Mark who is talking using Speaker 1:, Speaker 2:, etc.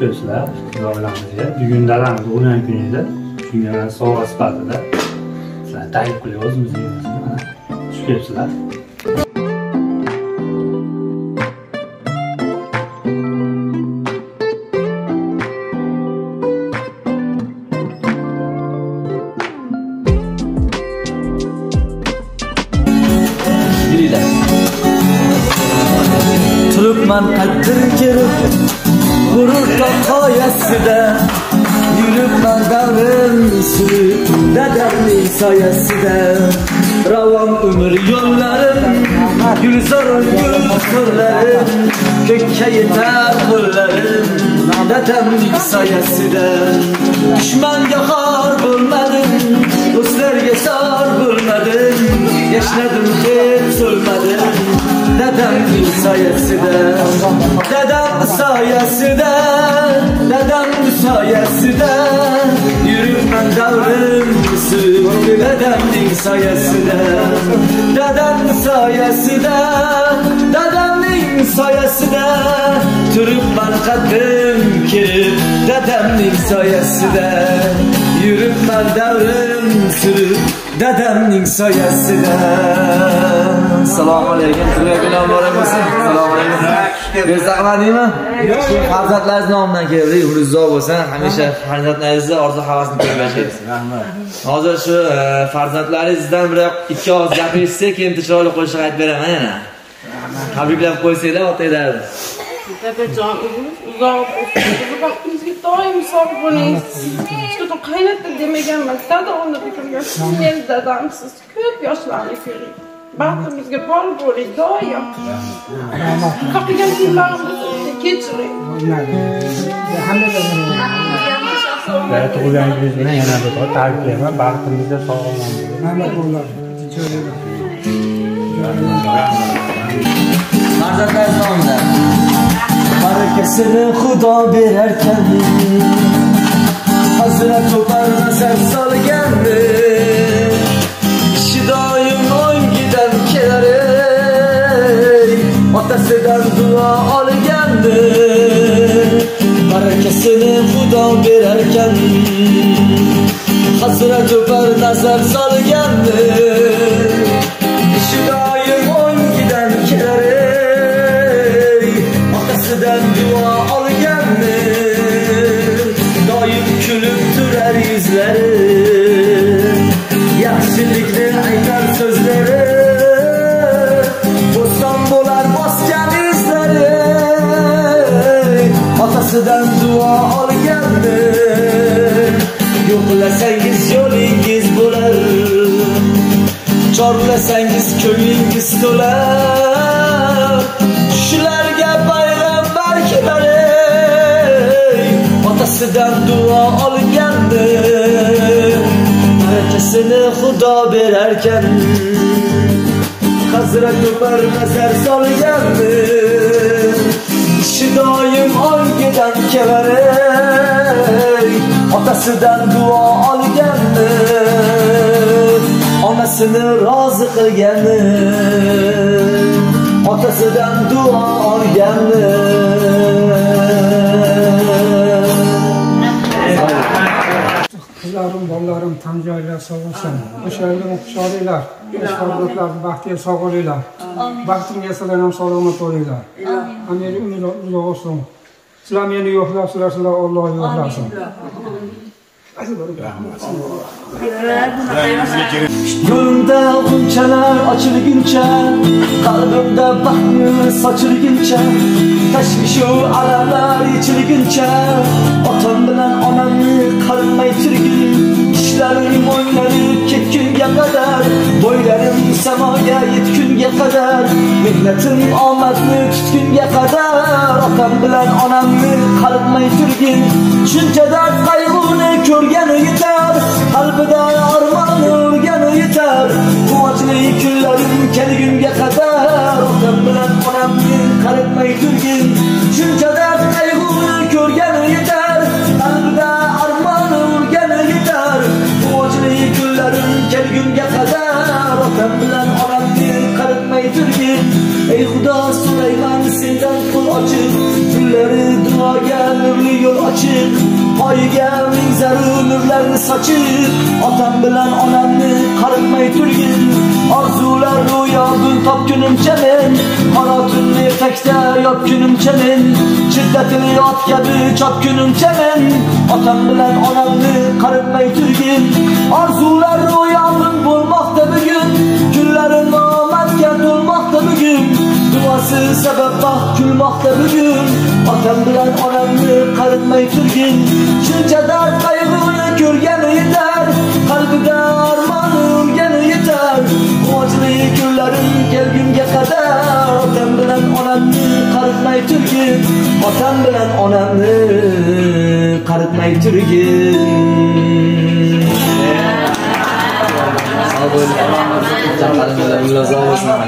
Speaker 1: ko'ribsizlar siz oilamizga bugun dadamni tug'ilgan kuni edi. Shunga mana sovg'a sifatida sizlarni taklif qilyapmiz muzeyimizni mana xush kelibsizlar
Speaker 2: Bilinglar. Turibman qaddir kerib g'urur qoyasida yuribman davrim surib dadamning soyasida. Ravon umr yo'llarim gulzor gul qo'llarim ko'kka yetar qo'llarim dadamning soyasida. Dushmanga xor bo'lmadim do'stlarga zor bo'lmadim yashnadim deb so'lmadim dadamning soyasida dadam soyasida dadam soyasida yuribman davrim suyib dadamning soyasida dadam soyasida dadamning soyasida turibman qaddim kirib dadamning soyasida yuribman davrim surib dadamning soyasida assalomu alaykum turga kunlar muborak bo'lsin assalomu alaykum. Bersa qiladingmi shu farzandlaringiz nomidan keldik umringiz bo'lsin hamisha farzandlaringizni orzu havasini ko'rib yashaysiz hozir shu e, farzandlaringizdan bir ikki og'iz gapirishsa keyin chiroyli qo'shiq aytib beraman yana. Tabriklab qo'ysanglar otanglarni.
Speaker 3: Dadajon, uzoq. Bizga doim sog' bo'ling. Qachon qaynota demaganman. Dada o'rnida turgan siz dadamsiz. Ko'p yoshlarni ko'ring. Baxtimizga bor bo'ling doim. Qilgan kunlarimni kechiring.
Speaker 1: va tug'ilganingiz bilan yana bir bor tabriklayman baxtimizda sog' omon
Speaker 2: farzandlaringiz nomidan barakasini xudo berarkan hazrat topar nazar solgandi berarkan hazrat topar nazar solgandi ishi doim o'ngidan kelar otasidan duo olganni doim kulib turar yuzlari yaxshilikni aytar so'zlari bo'ston bo'lar bosgan izlari otasidan chorlasangiz yo'lingiz bo'lar chorlasangiz ko'nglingiz to'lar shularga payg'ambar kelar otasidan duo olgandi. Barakasini xudo berarkan. Hazrat umar nazar solgandi. Ishi doim ongidan kelar otasidan duo onasini rozi qilgani otasidan duo olgani
Speaker 4: qizlarim bolalarim tam joylar sog' bo'lsin. O'shalarni xushorliklar yosh farzandlarni baxtiga sog' bo'linglar baxtimga sizlar ham salomat bo'linglar amir uzoq bo'lsin sizlar meni yo'qlasizlar sizlar olloh yo'qlasin
Speaker 2: yo'limda g'unchalar ochilguncha qalbimda baxt sochilguncha tashvishu alamlar yechilguncha otam bilan onamni turgin ishlarim o'ynalib ketgunga qadar bo'ylarim samoga yetgunga qadar mehnatim omadni tutgunga qadar otam bilan onamni qarinmay turgin shuncha dard qayg'uni ko'rgani yetar qalbida armon urgani yetar quvonchli kunlarim kelgunga qadar otam bilan onamni qaritmay turgin shuncha dard qayg'uni ko'rgani yetar qalbida armon urgani yetar quvonchli kunlarim kelgunga qadar otam bilan onamni qaritmay turgin ey xudo so'rayman sendan qo'l ochib kunlari duoga nurli yo'l poyiga ming sochib otam bilan onamni qaritmay turgin. Orzular ro'yo gul topgunimcha men qora tunni etakda yopgunimcha men shiddatli yot kabi chopgunimcha men otam bilan onamni qaritmay turgin. Orzular ro'yobim bo'lmoqda bugun kunlarim omadga to'lmoqda bugun. Duosi sabab baxt kulmoqda bugun otam bilan onamni qaritmay turgin. Shuncha dard otam bilan onamni qaritmay turgin.
Speaker 5: Sog' bo'ling Canlarım, sağ olun.